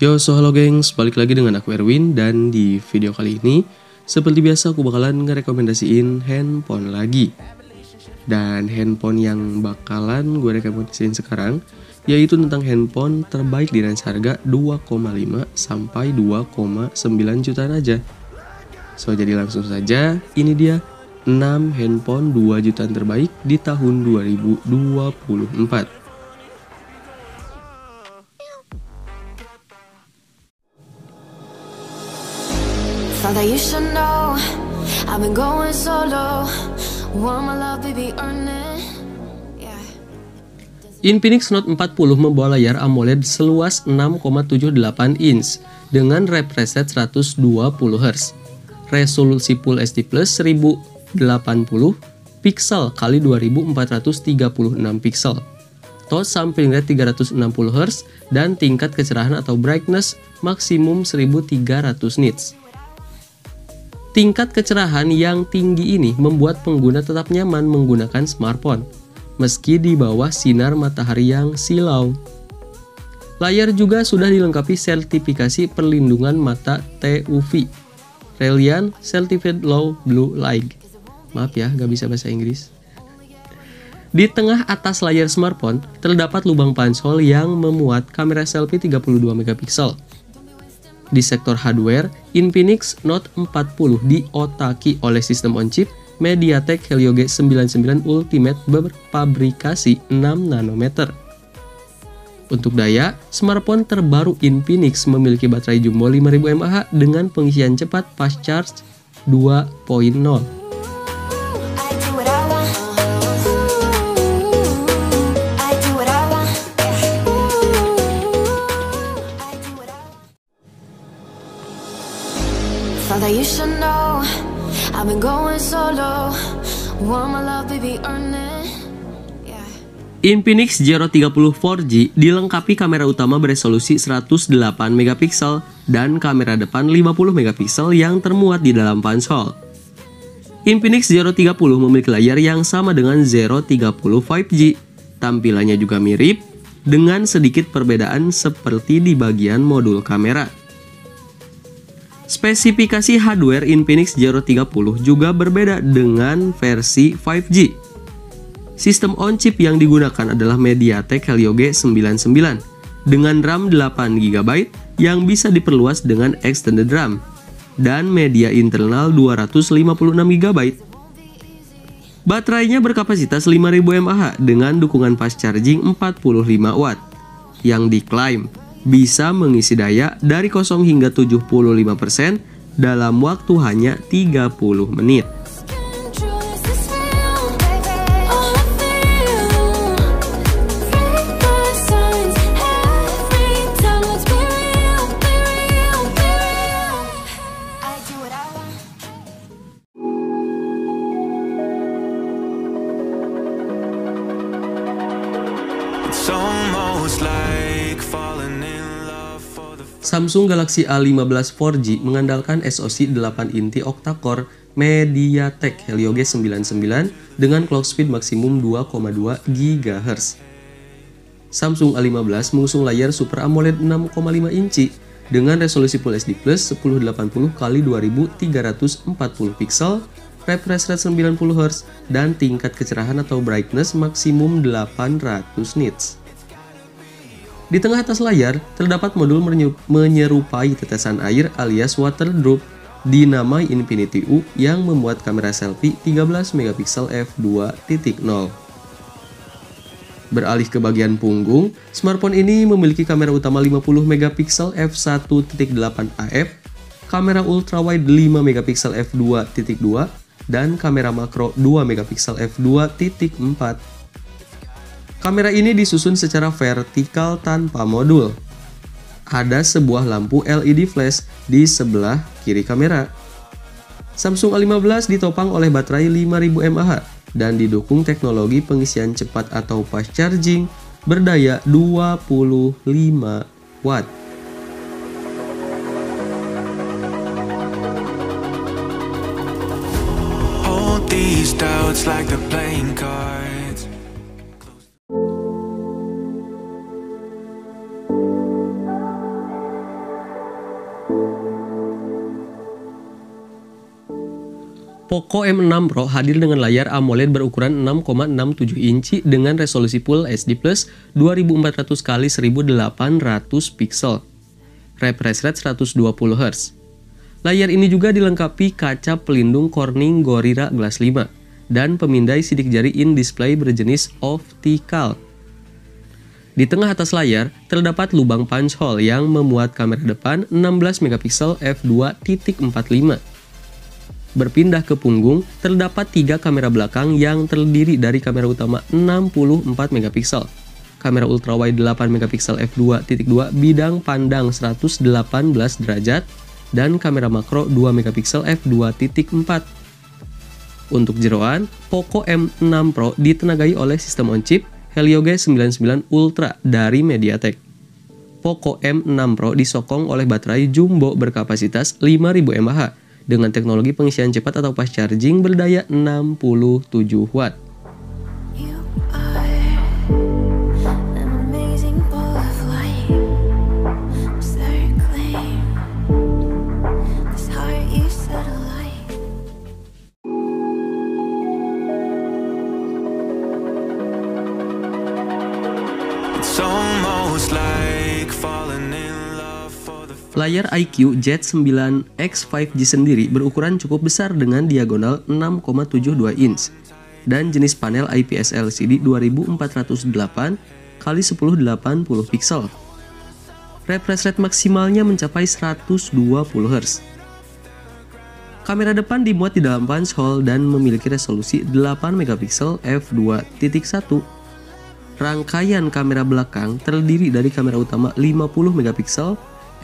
Yo, so halo gengs, balik lagi dengan aku Erwin dan di video kali ini seperti biasa aku bakalan ngerekomendasiin handphone lagi. Dan handphone yang bakalan gue rekomendasiin sekarang yaitu tentang handphone terbaik di range harga 2,5 sampai 2,9 jutaan aja. So jadi langsung saja, ini dia 6 handphone 2 jutaan terbaik di tahun 2024. Infinix Note 40 membawa layar AMOLED seluas 6,78 inch dengan refresh rate 120 Hz, resolusi Full HD Plus 1080 pixel kali 2436 pixel, touch sampling rate 360 Hz dan tingkat kecerahan atau brightness maksimum 1300 nits. Tingkat kecerahan yang tinggi ini membuat pengguna tetap nyaman menggunakan smartphone, meski di bawah sinar matahari yang silau. Layar juga sudah dilengkapi sertifikasi perlindungan mata TUV, Reliant Certified Low Blue Light. Maaf ya, gak bisa bahasa Inggris. Di tengah atas layar smartphone, terdapat lubang pansol yang memuat kamera selfie 32 megapiksel di sektor hardware, Infinix Note 40 diotaki oleh sistem on-chip MediaTek Helio G99 Ultimate berpabrikasi 6 nanometer. Untuk daya, smartphone terbaru Infinix memiliki baterai jumbo 5000 mAh dengan pengisian cepat fast charge 2.0. Infinix Zero 30 4G dilengkapi kamera utama beresolusi 108 megapiksel dan kamera depan 50 megapiksel yang termuat di dalam ponsel. Infinix Zero 30 memiliki layar yang sama dengan Zero 30 5G. Tampilannya juga mirip, dengan sedikit perbedaan seperti di bagian modul kamera. Spesifikasi hardware Infinix Zero 30 juga berbeda dengan versi 5G. Sistem on-chip yang digunakan adalah MediaTek Helio G99 dengan RAM 8GB yang bisa diperluas dengan extended RAM dan media internal 256GB. Baterainya berkapasitas 5000 mAh dengan dukungan fast charging 45 watt yang diklaim bisa mengisi daya dari 0 hingga 75% dalam waktu hanya 30 menit. Samsung Galaxy A15 4G mengandalkan SoC 8 inti octa-core MediaTek Helio G99 dengan clock speed maksimum 2,2 GHz. Samsung A15 mengusung layar Super AMOLED 6,5 inci dengan resolusi Full HD Plus 1080 x 2340 pixel, refresh rate 90 Hz, dan tingkat kecerahan atau brightness maksimum 800 nits. Di tengah atas layar, terdapat modul menyerupai tetesan air alias water drop dinamai Infinity U yang membuat kamera selfie 13 megapiksel f2.0. Beralih ke bagian punggung, smartphone ini memiliki kamera utama 50 megapiksel f1.8 AF, kamera ultrawide 5 megapiksel f2.2, dan kamera makro 2 megapiksel f2.4 Kamera ini disusun secara vertikal tanpa modul. Ada sebuah lampu LED flash di sebelah kiri kamera. Samsung A15 ditopang oleh baterai 5000 mAh dan didukung teknologi pengisian cepat atau fast charging berdaya 25 watt. These doubts like the playing card Poco M6 Pro hadir dengan layar AMOLED berukuran 6,67 inci dengan resolusi Full HD Plus 2400 x 1800 pixel. Refresh rate 120 Hz. Layar ini juga dilengkapi kaca pelindung Corning Gorilla Glass 5 dan pemindai sidik jari in-display berjenis optical. Di tengah atas layar, terdapat lubang punch hole yang memuat kamera depan 16 megapiksel f2.45 Berpindah ke punggung, terdapat tiga kamera belakang yang terdiri dari kamera utama 64 megapiksel, kamera ultrawide 8 megapiksel f2.2 bidang pandang 118 derajat, dan kamera makro 2 megapiksel f2.4. Untuk jeroan, Poco M6 Pro ditenagai oleh sistem on-chip Helio G99 Ultra dari MediaTek. Poco M6 Pro disokong oleh baterai jumbo berkapasitas 5000 mAh dengan teknologi pengisian cepat atau fast charging berdaya 67 watt. Layar IQ Z9X 5G sendiri berukuran cukup besar dengan diagonal 6,72 inch dan jenis panel IPS LCD 2408 x 1080 pixel. Refresh rate maksimalnya mencapai 120 Hz. Kamera depan dimuat di dalam punch hole dan memiliki resolusi 8 megapiksel f2.1. Rangkaian kamera belakang terdiri dari kamera utama 50 megapiksel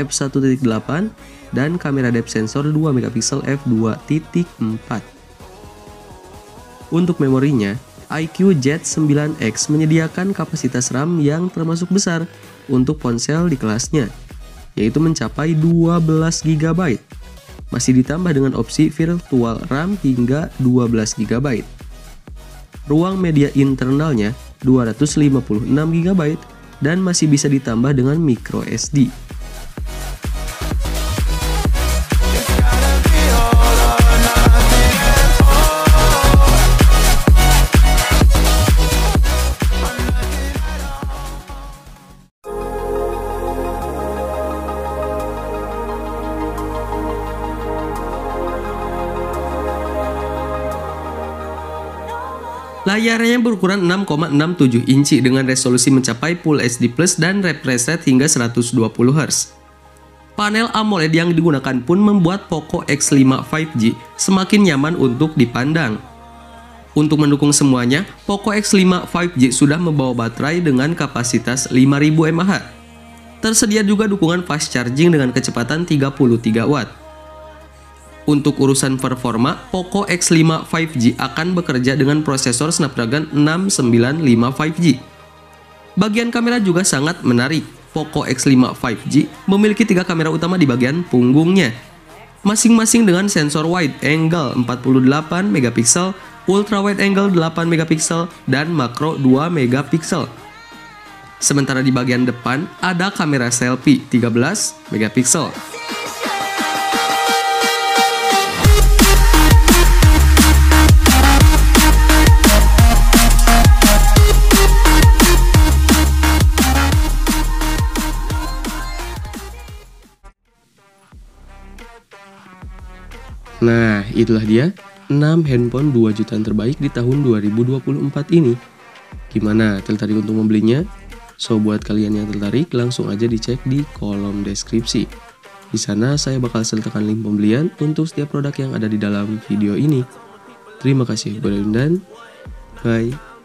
f1.8 dan kamera depth sensor 2 megapiksel f2.4. Untuk memorinya, IQ Z9X menyediakan kapasitas RAM yang termasuk besar untuk ponsel di kelasnya, yaitu mencapai 12 GB. Masih ditambah dengan opsi virtual RAM hingga 12 GB. Ruang media internalnya 256 GB dan masih bisa ditambah dengan micro SD. Layarnya berukuran 6,67 inci dengan resolusi mencapai Full HD Plus dan refresh rate hingga 120 Hz. Panel AMOLED yang digunakan pun membuat Poco X5 5G semakin nyaman untuk dipandang. Untuk mendukung semuanya, Poco X5 5G sudah membawa baterai dengan kapasitas 5000 mAh. Tersedia juga dukungan fast charging dengan kecepatan 33 watt. Untuk urusan performa, Poco X5 5G akan bekerja dengan prosesor Snapdragon 695 5G. Bagian kamera juga sangat menarik. Poco X5 5G memiliki tiga kamera utama di bagian punggungnya, masing-masing dengan sensor wide angle 48 megapiksel, ultra wide angle 8 megapiksel, dan makro 2 megapiksel. Sementara di bagian depan ada kamera selfie 13 megapiksel. Nah, itulah dia 6 handphone 2 jutaan terbaik di tahun 2024 ini. Gimana, tertarik untuk membelinya? So, buat kalian yang tertarik, langsung aja dicek di kolom deskripsi. Di sana saya bakal sertakan link pembelian untuk setiap produk yang ada di dalam video ini. Terima kasih, Gue dan Bye.